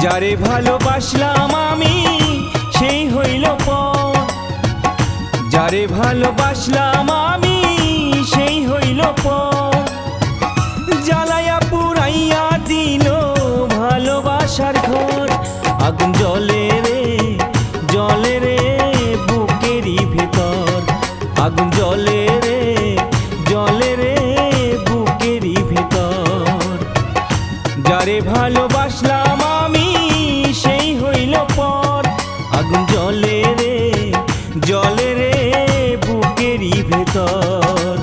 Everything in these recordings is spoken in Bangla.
যারে ভালোবাসলাম আমি, সেই হইল পর যারে ভালোবাসলাম আমি, সেই হইল পর জ্বালাইয়া পুরাইয়া দিল ভালোবাসার ঘর। আগুন জলে রে জলে রে, বুকেরই ভেতর। আগুন জলে আগুন জলে রে জলে রে বুকেরই ভেতর।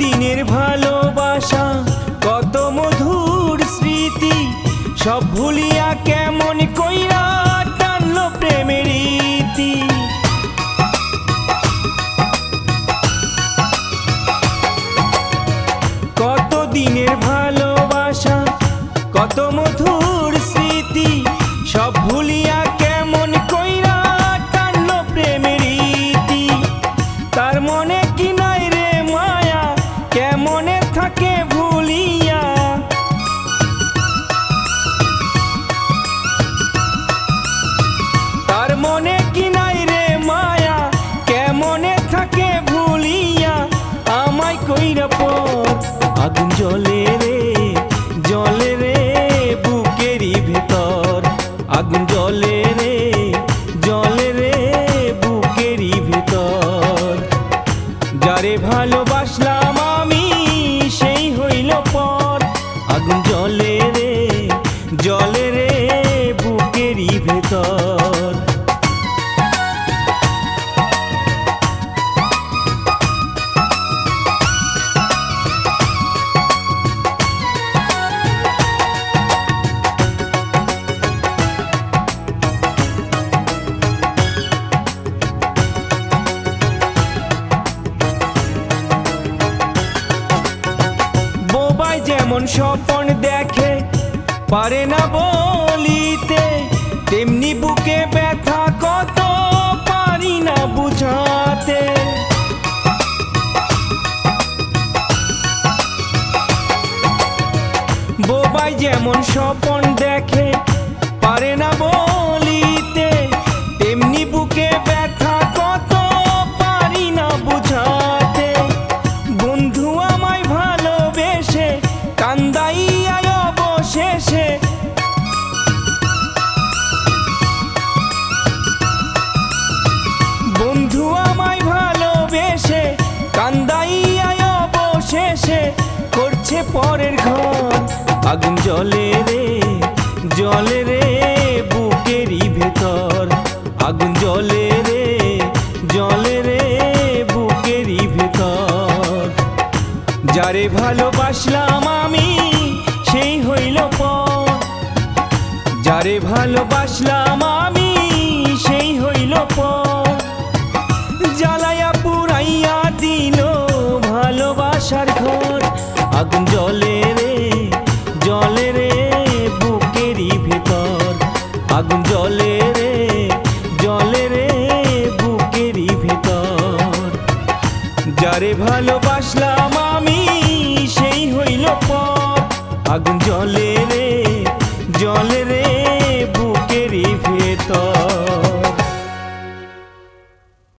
দিনের ভালোবাসা কত মধুর আগুন জলে রে জলে রে বুকেরই ভেতর। যারে ভালোবাসলাম আমি, সেই হইল পর। আগুন জলে রে জলে রে বুকেরই ভেতর। যেমন স্বপন দেখে পারে না বলিতে, তেমনি বুকে ব্যথা কত পারি না বুঝাতে। বোবাই যেমন স্বপন দেখে পারে না পরের ঘর। আগুন জলে রে জলে রে, বুকেরই ভেতর। আগুন জলে রে জলে রে, বুকেরই ভেতর। যারে ভালোবাসলাম আমি, সেই হইল পর। যারে ভালোবাসলাম আমি, সেই হইল পর। জ্বালাইয়া পুরাইয়া দিল ভালোবাসার ঘর। আগুন জলে রে জলে রে বুকেরই ভেতর। আগুন জলে রে জলে রে বুকেরই ভেতর। যারে ভালোবাসলাম আমি, সেই হইল পর আগুন জলে রে